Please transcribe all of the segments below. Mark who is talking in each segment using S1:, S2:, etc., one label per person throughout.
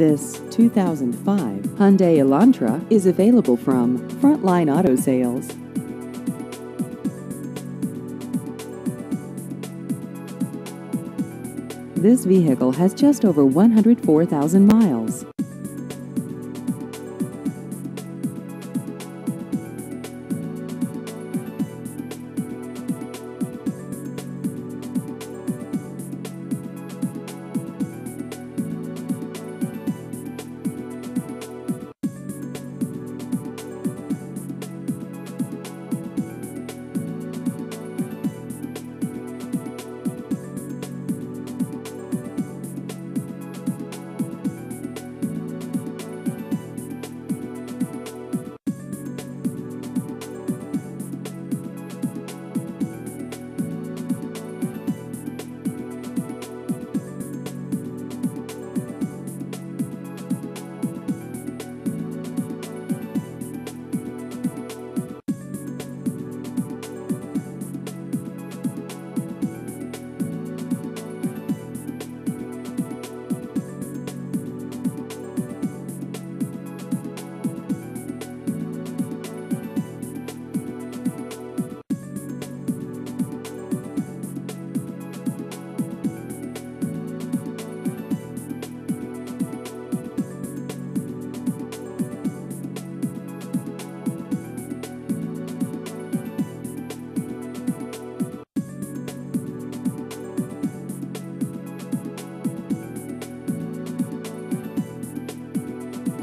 S1: This 2005 Hyundai Elantra is available from Frontline Auto Sales. This vehicle has just over 104,000 miles.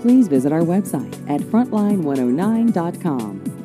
S1: Please visit our website at frontline109.com.